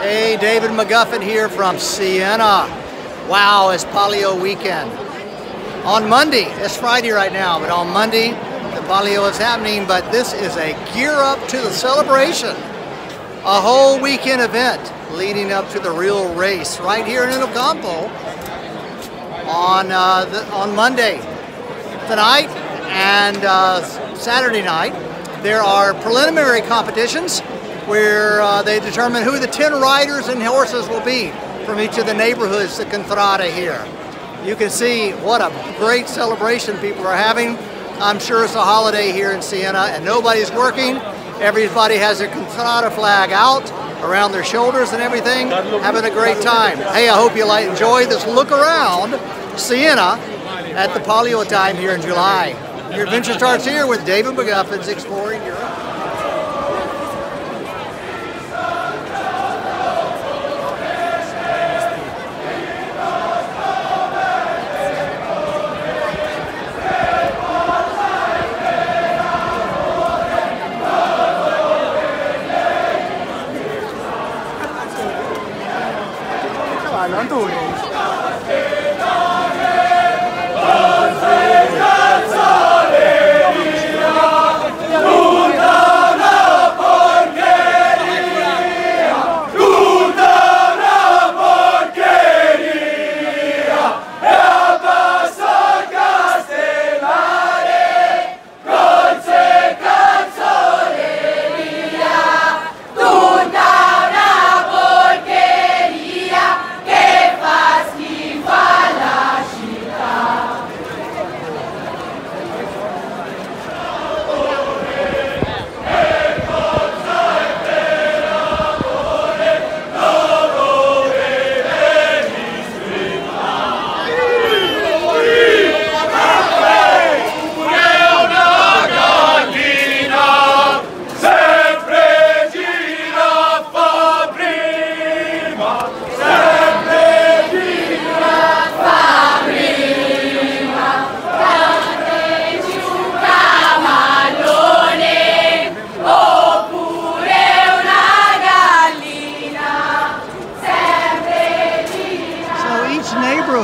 Hey, David McGuffin here from Siena. Wow, it's Palio weekend. On Monday, it's Friday right now, but on Monday, the Palio is happening, but this is a gear up to the celebration. A whole weekend event leading up to the real race right here in Il Campo on, uh, the, on Monday. Tonight and uh, Saturday night, there are preliminary competitions where uh, they determine who the 10 riders and horses will be from each of the neighborhoods, the Contrada here. You can see what a great celebration people are having. I'm sure it's a holiday here in Siena and nobody's working. Everybody has their Contrada flag out around their shoulders and everything, having a great time. Hey, I hope you like enjoy this look around Siena at the Palio time here in July. Your adventure starts here with David McGuffin's Exploring Europe. falando.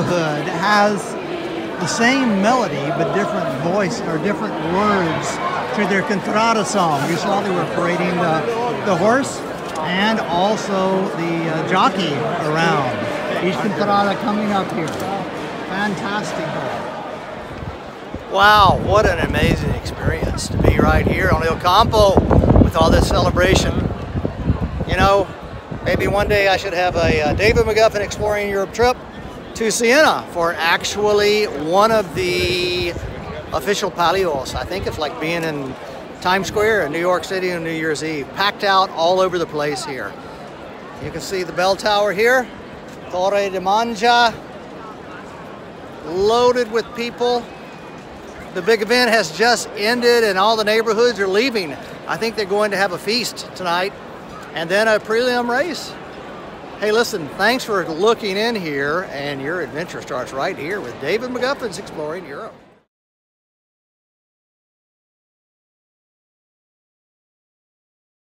Has the same melody but different voice or different words to their Contrada song. You saw they were parading the, the horse and also the uh, jockey around. Each Contrada coming up here. Fantastic. Wow, what an amazing experience to be right here on Il Campo with all this celebration. You know, maybe one day I should have a uh, David McGuffin Exploring Europe trip to Siena for actually one of the official palios. I think it's like being in Times Square in New York City on New Year's Eve. Packed out all over the place here. You can see the bell tower here, Torre de Mangia, loaded with people. The big event has just ended and all the neighborhoods are leaving. I think they're going to have a feast tonight and then a prelim race. Hey, listen, thanks for looking in here, and your adventure starts right here with David McGuffin's Exploring Europe.